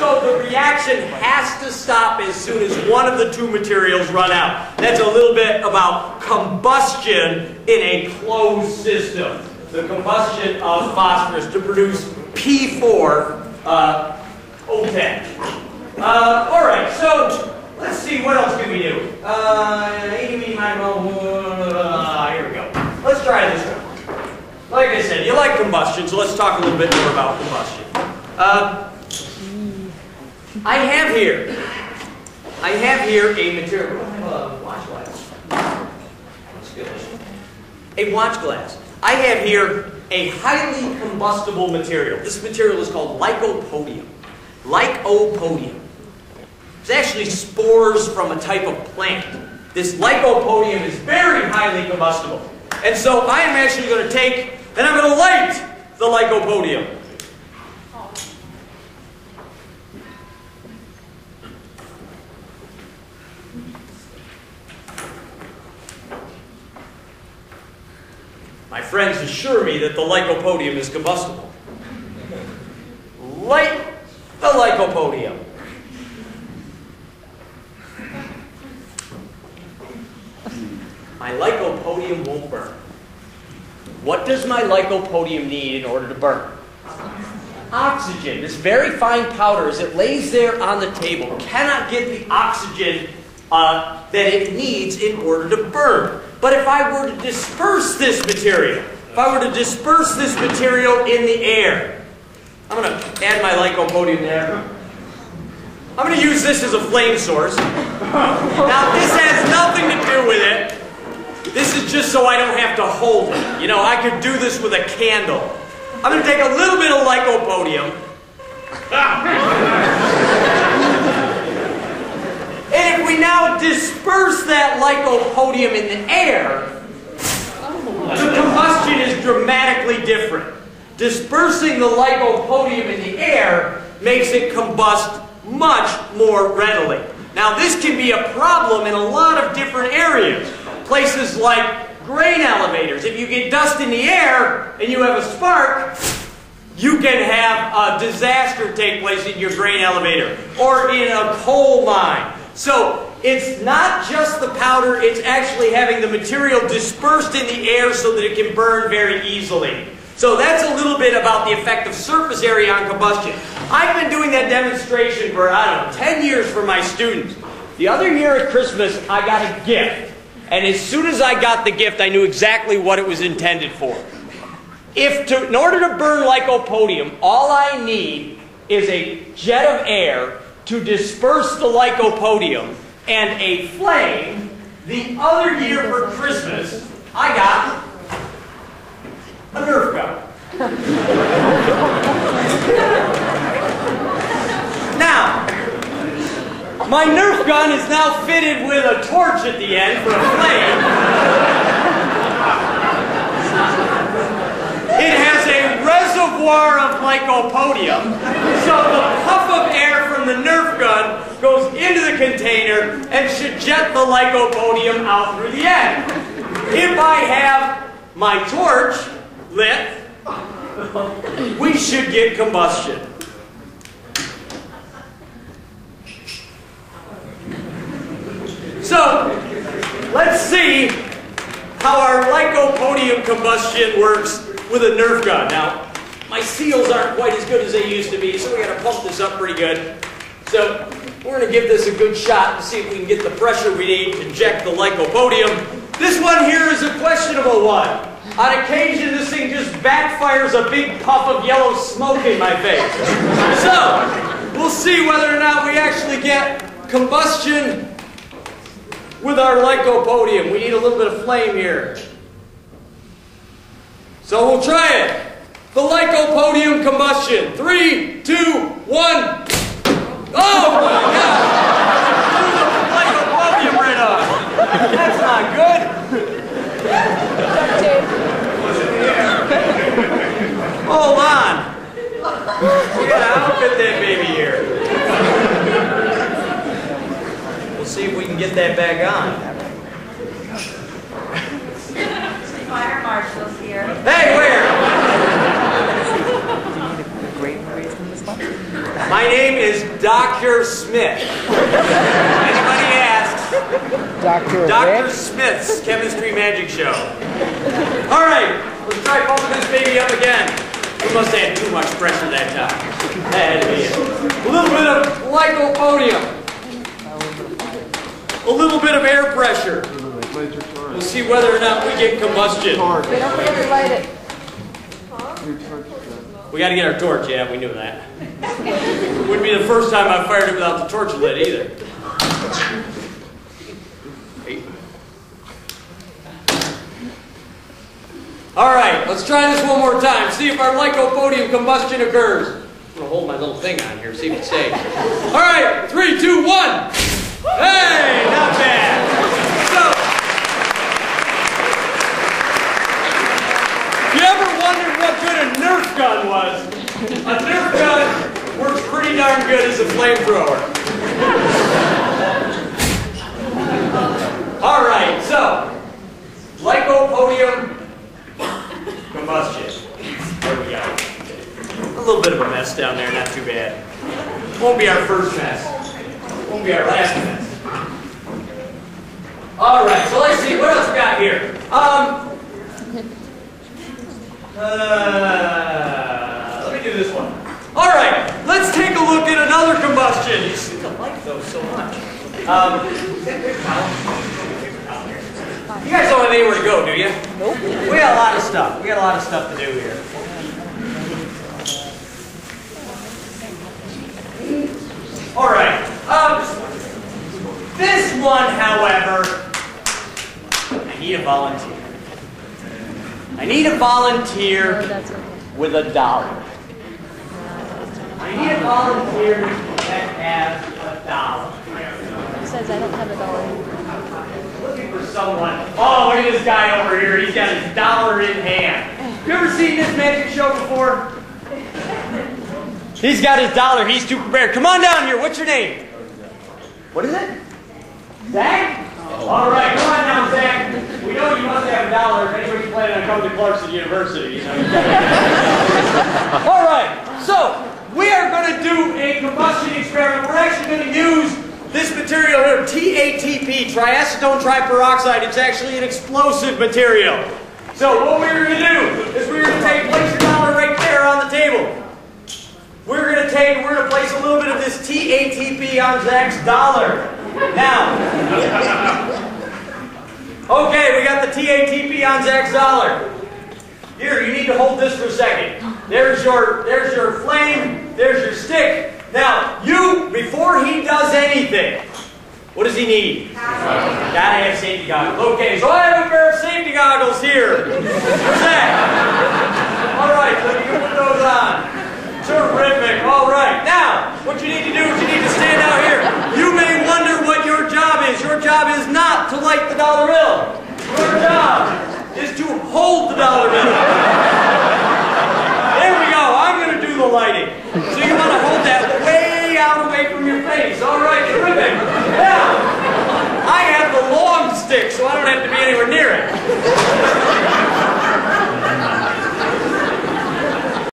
So the reaction has to stop as soon as one of the two materials run out. That's a little bit about combustion in a closed system. The combustion of phosphorus to produce P4 uh, O10. Uh, all right, so let's see, what else can we do? Uh, 80 uh, here we go. Let's try this one. Like I said, you like combustion, so let's talk a little bit more about combustion. Uh, I have here, I have here a material. Uh, watch glass. A watch glass. I have here a highly combustible material. This material is called lycopodium. Lycopodium. It's actually spores from a type of plant. This lycopodium is very highly combustible. And so I am actually going to take and I'm going to light the lycopodium. My friends assure me that the lycopodium is combustible. Light the lycopodium. My lycopodium won't burn. What does my lycopodium need in order to burn? Oxygen. This very fine powder, as it lays there on the table, cannot get the oxygen uh, that it needs in order to burn. But if I were to disperse this material, if I were to disperse this material in the air, I'm going to add my lycopodium there. I'm going to use this as a flame source. Now, this has nothing to do with it. This is just so I don't have to hold it. You know, I could do this with a candle. I'm going to take a little bit of lycopodium. And if we now disperse that lycopodium in the air, the combustion is dramatically different. Dispersing the lycopodium in the air makes it combust much more readily. Now this can be a problem in a lot of different areas. Places like grain elevators. If you get dust in the air and you have a spark, you can have a disaster take place in your grain elevator or in a coal mine. So it's not just the powder, it's actually having the material dispersed in the air so that it can burn very easily. So that's a little bit about the effect of surface area on combustion. I've been doing that demonstration for, I don't know, 10 years for my students. The other year at Christmas, I got a gift. And as soon as I got the gift, I knew exactly what it was intended for. If to, in order to burn lycopodium, all I need is a jet of air to disperse the lycopodium and a flame, the other year for Christmas, I got a Nerf gun. now, my Nerf gun is now fitted with a torch at the end for a flame. It has reservoir of lycopodium, so the puff of air from the Nerf gun goes into the container and should jet the lycopodium out through the end. If I have my torch lit, we should get combustion. So, let's see how our lycopodium combustion works with a Nerf gun. Now, my seals aren't quite as good as they used to be, so we got to pump this up pretty good. So we're going to give this a good shot to see if we can get the pressure we need to inject the lycopodium. This one here is a questionable one. On occasion, this thing just backfires a big puff of yellow smoke in my face. So, we'll see whether or not we actually get combustion with our lycopodium. We need a little bit of flame here. So we'll try it. The lycopodium combustion. Three, two, one. Oh my God! the lycopodium right off. That's not good. Hold on. We gotta outfit that baby here. We'll see if we can get that back on. Fire marshal's here. Hey, where? Great raise in this one? My name is Dr. Smith. Anybody asks, Dr. Dr. Rick? Smith's Chemistry Magic Show. All right, let's try pumping this baby up again. We must have had too much pressure that time. That had to be it. A little bit of lycopodium. A little bit of air pressure. We'll see whether or not we get combustion. Don't forget to light it. We got to get our torch, yeah, we knew that. Wouldn't be the first time I fired it without the torch lit either. All right, let's try this one more time. See if our lycopodium combustion occurs. I'm gonna hold my little thing on here, see if it stays. All right, three, two, one. Hey, not bad. So, if you ever wondered what good a Nerf gun was, a Nerf gun works pretty darn good as a flamethrower. All right, so lycopodium combustion. There we go. A little bit of a mess down there, not too bad. Won't be our first mess. Won't be our last mess. All right, so let's see what else we got here. Um. Uh, let me do this one. All right, let's take a look at another combustion. You seem to like those so much. Um, you guys don't have anywhere to go, do you? Nope. We got a lot of stuff. We got a lot of stuff to do here. All right. Um, this one, however, I need a volunteer. I need a volunteer That's okay. with a dollar. I need a volunteer that has a dollar. He says I don't have a dollar. Looking for someone. Oh, look at this guy over here. He's got his dollar in hand. You ever seen this magic show before? He's got his dollar. He's too prepared. Come on down here. What's your name? What is it? Zach? All right, come on down, Zach. We know you must have a dollar if planning to Clarkson University. All right, so we are going to do a combustion experiment. We're actually going to use this material here, TATP, triacetone triperoxide. It's actually an explosive material. So what we're going to do is we're going to take, place your dollar right there on the table. We're going to take, we're going to place a little bit of this TATP on Zach's dollar. Now, okay, we got the TATP on Zach's dollar. Here, you need to hold this for a second. There's your, there's your flame, there's your stick. Now, you, before he does anything, what does he need? Gotta have safety goggles. Okay, so I have a pair of safety goggles here.